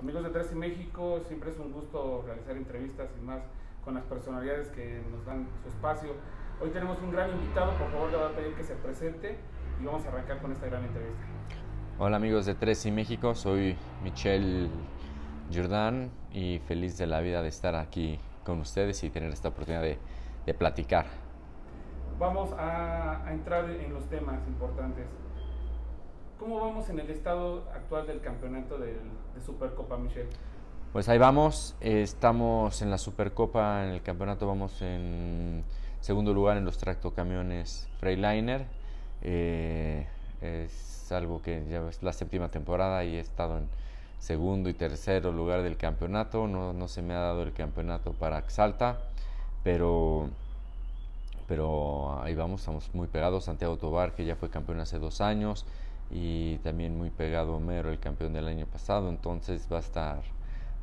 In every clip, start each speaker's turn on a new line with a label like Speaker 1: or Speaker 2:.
Speaker 1: Amigos de Tres y México, siempre es un gusto realizar entrevistas y más con las personalidades que nos dan su espacio. Hoy tenemos un gran invitado, por favor le voy a pedir que se presente y vamos a arrancar con esta gran entrevista.
Speaker 2: Hola amigos de Tres y México, soy Michelle Jordan y feliz de la vida de estar aquí con ustedes y tener esta oportunidad de, de platicar.
Speaker 1: Vamos a, a entrar en los temas importantes. ¿Cómo vamos en el estado actual del campeonato de Supercopa, Michelle?
Speaker 2: Pues ahí vamos, estamos en la Supercopa, en el campeonato vamos en segundo lugar en los tractocamiones Freightliner. Eh, es algo que ya es la séptima temporada y he estado en segundo y tercero lugar del campeonato. No, no se me ha dado el campeonato para Exalta, pero, pero ahí vamos, estamos muy pegados. Santiago Tobar, que ya fue campeón hace dos años, y también muy pegado Homero, el campeón del año pasado. Entonces va a estar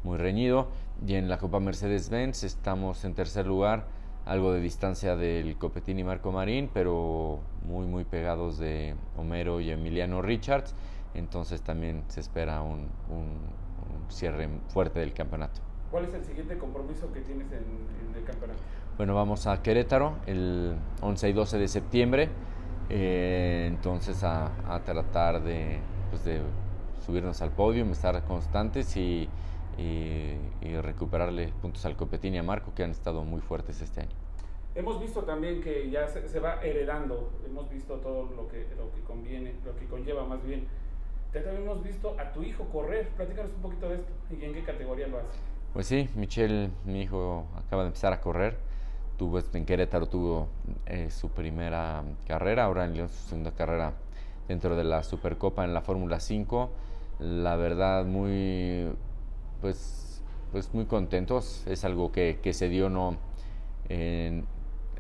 Speaker 2: muy reñido. Y en la Copa Mercedes-Benz estamos en tercer lugar, algo de distancia del Copetín y Marco Marín, pero muy, muy pegados de Homero y Emiliano Richards. Entonces también se espera un, un- un cierre fuerte del campeonato.
Speaker 1: ¿Cuál es el siguiente compromiso que tienes en, en el campeonato?
Speaker 2: Bueno, vamos a Querétaro el 11 y 12 de septiembre. Eh, entonces a, a tratar de, pues, de subirnos al podio, estar constantes y, y- y recuperarle puntos al Copetín y a Marco que han estado muy fuertes este año.
Speaker 1: Hemos visto también que ya se, se va heredando, hemos visto todo lo que, lo que conviene, lo que conlleva más bien. Ya también hemos visto a tu hijo correr, platícanos un poquito de esto y en qué categoría lo hace.
Speaker 2: Pues sí, Michelle, mi hijo, acaba de empezar a correr. Tuvo en Querétaro tuvo eh, su primera carrera, ahora en León su segunda carrera dentro de la Supercopa en la Fórmula 5. La verdad, muy, pues, pues muy contentos. Es algo que, que se dio, no, en-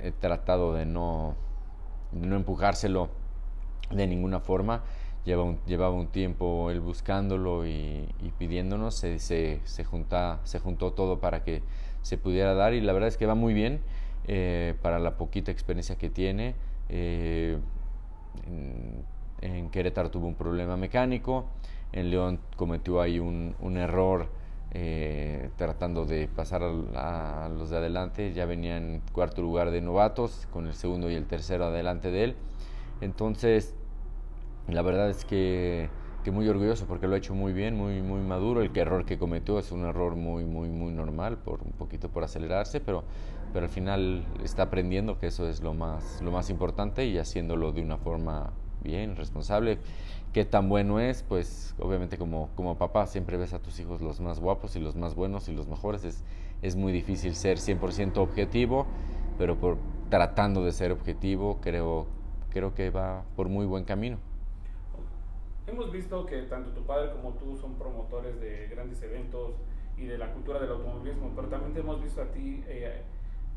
Speaker 2: he tratado de no, de no empujárselo de ninguna forma. Lleva un- llevaba un tiempo él buscándolo y, y pidiéndonos, se, se, se, junta, se juntó todo para que se pudiera dar y la verdad es que va muy bien eh, para la poquita experiencia que tiene. Eh, en, en Querétaro tuvo un problema mecánico, en León cometió ahí un, un error eh, tratando de pasar a los de adelante, ya venía en cuarto lugar de novatos, con el segundo y el tercero adelante de él. Entonces, la verdad es que, que muy orgulloso porque lo ha hecho muy bien, muy, muy maduro. El error que cometió es un error muy, muy, muy normal, por un poquito por acelerarse, pero, pero al final está aprendiendo que eso es lo más, lo más importante y haciéndolo de una forma bien, responsable. Qué tan bueno es, pues obviamente como, como papá siempre ves a tus hijos los más guapos y los más buenos y los mejores. Es, es muy difícil ser 100% objetivo, pero por tratando de ser objetivo creo, creo que va por muy buen camino.
Speaker 1: Hemos visto que tanto tu padre como tú son promotores de grandes eventos y de la cultura del automovilismo, pero también te hemos visto a ti eh,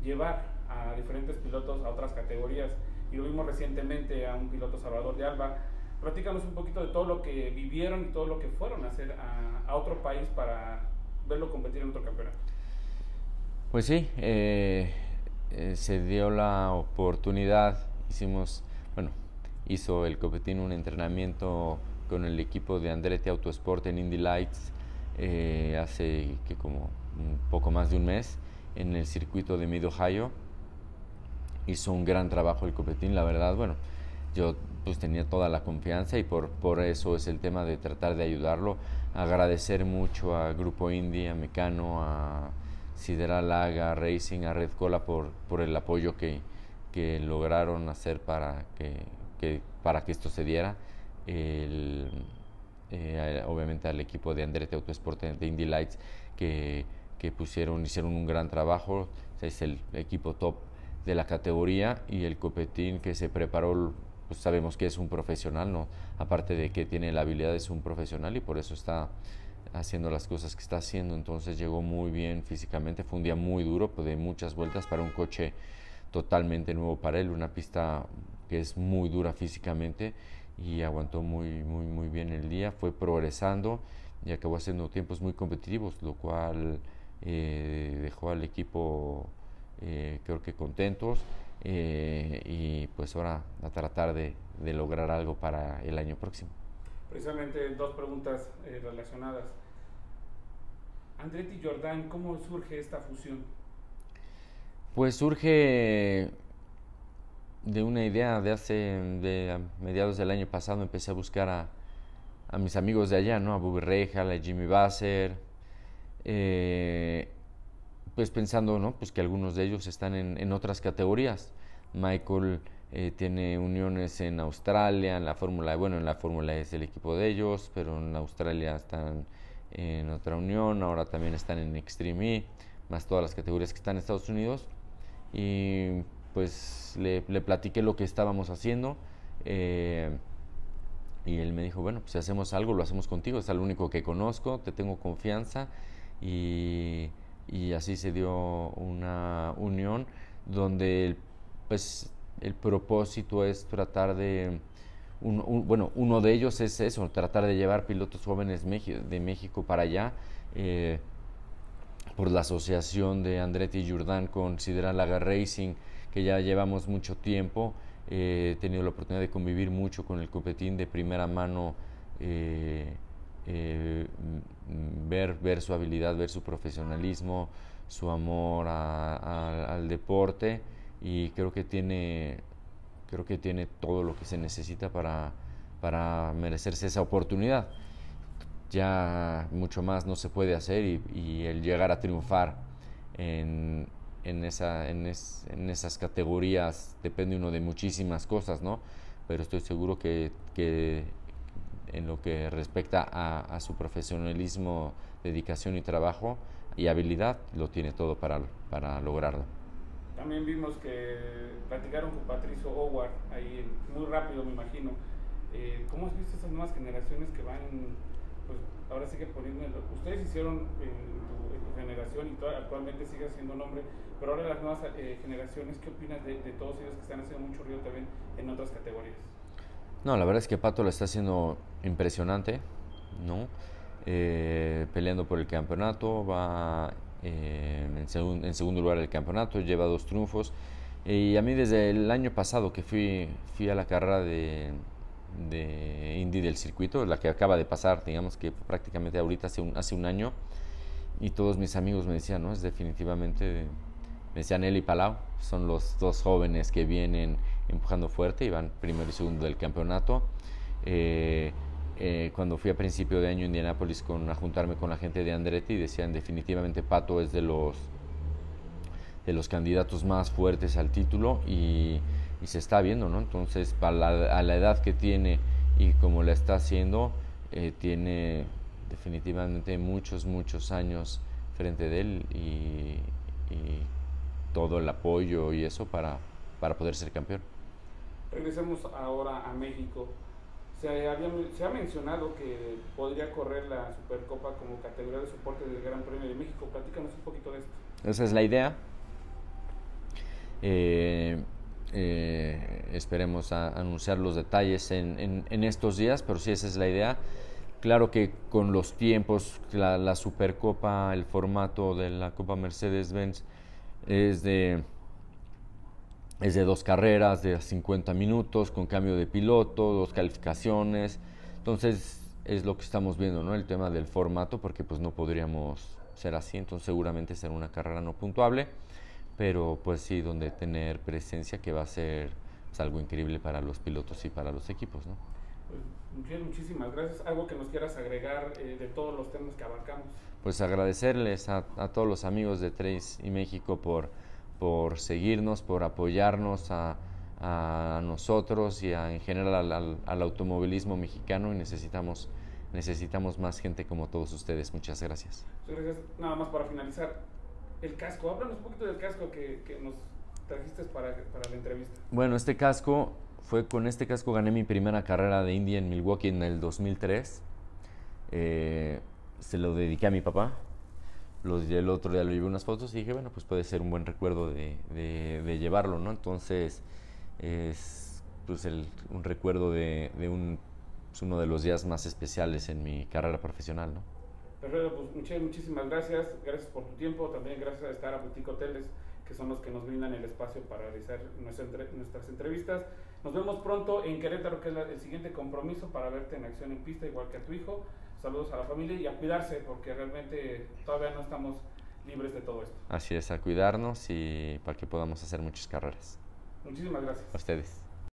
Speaker 1: llevar a diferentes pilotos a otras categorías y lo vimos recientemente a un piloto Salvador de Alba. Platícanos un poquito de todo lo que vivieron y todo lo que fueron a hacer a, otro país para verlo competir en otro campeonato.
Speaker 2: Pues sí, eh, eh, se dio la oportunidad, hicimos, bueno, hizo el Copetín un entrenamiento con el equipo de Andretti Autosport en Indy Lights eh, hace que como un poco más de un mes en el circuito de Mid Ohio. Hizo un gran trabajo el Copetín, la verdad, bueno, yo pues tenía toda la confianza y por, por eso es el tema de tratar de ayudarlo. Agradecer mucho a Grupo Indy, a Mecano, a Sideral Laga, a Racing, a Red Cola por, por el apoyo que, que lograron hacer para que, que- para que esto se diera. Eh, obviamente al equipo de Andretti Autosport de Indy Lights que, que pusieron, hicieron un gran trabajo. Es el equipo top de la categoría y el Copetín que se preparó, pues sabemos que es un profesional, ¿no? Aparte de que tiene la habilidad, es un profesional y por eso está haciendo las cosas que está haciendo. Entonces llegó muy bien físicamente, fue un día muy duro, pues, de muchas vueltas para un coche totalmente nuevo para él, una pista que es muy dura físicamente y aguantó muy, muy, muy bien el día, fue progresando y acabó haciendo tiempos muy competitivos, lo cual eh, dejó al equipo eh, creo que contentos eh, y pues ahora a tratar de, de lograr algo para el año próximo.
Speaker 1: Precisamente dos preguntas relacionadas. Andretti Jordan, ¿cómo surge esta fusión?
Speaker 2: Pues surge de una idea de hace, de mediados del año pasado, empecé a buscar a, a mis amigos de allá, ¿no? A Bobby Reja, a Jimmy Basser, eh, pues pensando, ¿no? Pues que algunos de ellos están en, en otras categorías. Michael eh, tiene uniones en Australia, en la Fórmula, bueno, en la Fórmula es el equipo de ellos, pero en Australia están en otra unión, ahora también están en Extreme E, más todas las categorías que están en Estados Unidos. Y pues le, le platiqué lo que estábamos haciendo. Eh, y él me dijo, bueno, pues si hacemos algo, lo hacemos contigo, es el único que conozco, te tengo confianza. Y, y así se dio una unión donde pues el propósito es tratar de, bueno, uno de ellos es eso, tratar de llevar pilotos jóvenes de México para allá. Eh, por la asociación de Andretti Jordan con Laga Racing, que ya llevamos mucho tiempo. he tenido la oportunidad de convivir mucho con el copetín de primera mano, eh, eh, ver, ver su habilidad, ver su profesionalismo, su amor al deporte y creo que tiene, creo que tiene todo lo que se necesita para, para merecerse esa oportunidad. Ya mucho más no se puede hacer y, el llegar a triunfar en, en, esa, en, en, esas categorías depende uno de muchísimas cosas, ¿no? Pero estoy seguro que, que en lo que respecta a, a, su profesionalismo, dedicación y trabajo y habilidad, lo tiene todo para, para lograrlo.
Speaker 1: También vimos que platicaron con Patricio Howard, ahí muy rápido me imagino. Eh, ¿Cómo has visto esas nuevas generaciones que van, ahora sigue poniendo, ustedes hicieron en tu, generación y actualmente sigue siendo nombre, pero ahora las nuevas eh, generaciones, ¿qué opinas de, todos ellos que están haciendo mucho ruido también en otras categorías?
Speaker 2: No, la verdad es que Pato lo está haciendo impresionante, ¿no? Eh, peleando por el campeonato, va eh, en, en, segundo lugar del campeonato, lleva dos triunfos. Y a mí desde el año pasado que fui, fui a la carrera de, de Indy del circuito, la que acaba de pasar, digamos que prácticamente ahorita hace un, hace un año, y todos mis amigos me decían, ¿no? Es definitivamente, me decían él y Palau, son los dos jóvenes que vienen empujando fuerte y van primero y segundo del campeonato. Eh, eh, cuando fui a principio de año a Indianápolis con, a juntarme con la gente de Andretti, decían definitivamente Pato es de los, de los candidatos más fuertes al título y, y se está viendo, ¿no? Entonces, para la, a la edad que tiene y como la está haciendo, eh, tiene definitivamente muchos, muchos años frente de él y, y todo el apoyo y eso para, para poder ser campeón.
Speaker 1: Regresemos ahora a México. Se, había, se ha mencionado que podría correr la Supercopa como categoría de soporte del Gran Premio de México. Platícanos un poquito de esto.
Speaker 2: Esa es la idea. Eh, eh, esperemos a anunciar los detalles en, estos días, pero sí, esa es la idea. Claro que con los tiempos, la, la Supercopa, el formato de la Copa Mercedes-Benz es de es de dos carreras de 50 minutos con cambio de piloto, dos calificaciones. Entonces es lo que estamos viendo, ¿no? El tema del formato, porque pues no podríamos ser así, entonces seguramente será una carrera no puntuable, pero pues sí, donde tener presencia que va a ser pues, algo increíble para los pilotos y para los equipos, ¿no?
Speaker 1: Pues, muchísimas gracias. ¿Algo que nos quieras agregar eh, de todos los temas que abarcamos?
Speaker 2: Pues agradecerles a, a todos los amigos de Trace y México por por seguirnos, por apoyarnos a, nosotros y en general al, automovilismo mexicano y necesitamos, necesitamos más gente como todos ustedes. Muchas gracias.
Speaker 1: Gracias. Nada más para finalizar, el casco, háblanos un poquito del casco que, nos trajiste para, la entrevista.
Speaker 2: Bueno, este casco, fue con este casco gané mi primera carrera de India en Milwaukee en el 2003. Eh, se lo dediqué a mi papá, los, el otro día lo llevé unas fotos y dije, bueno, pues puede ser un buen recuerdo de, de, llevarlo, ¿no? Entonces, es pues un recuerdo de, de un, pues uno de los días más especiales en mi carrera profesional, ¿no?
Speaker 1: Perfecto, pues muchísimas gracias, gracias por tu tiempo, también gracias a estar a Boutique Hoteles, que son los que nos brindan el espacio para realizar nuestras entrevistas. Nos vemos pronto en Querétaro, que es el siguiente compromiso para verte en acción en pista, igual que a tu hijo. saludos a la familia y a cuidarse porque realmente todavía no estamos libres de todo esto.
Speaker 2: Así es, a cuidarnos y para que podamos hacer muchas carreras.
Speaker 1: Muchísimas gracias.
Speaker 2: A ustedes.